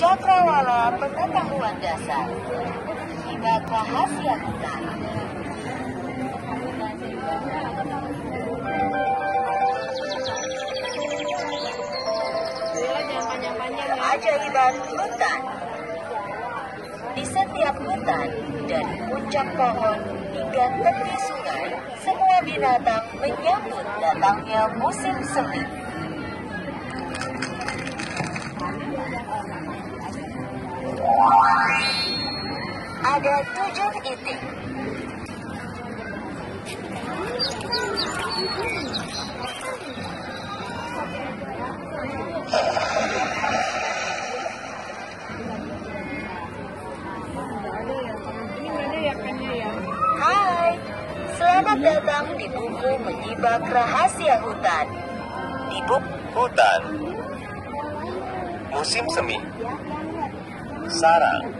Cakrawala Pengetahuan Dasar. Hibah Rahasia Hutan Keajaiban Hutan. Di setiap hutan, dari puncak pohon hingga tepi sungai, semua binatang menyambut datangnya musim semi. Ada tujuh titik. Hai, selamat datang di buku Menyibak Rahasia Hutan. Di buku Hutan Musim semi. Sarang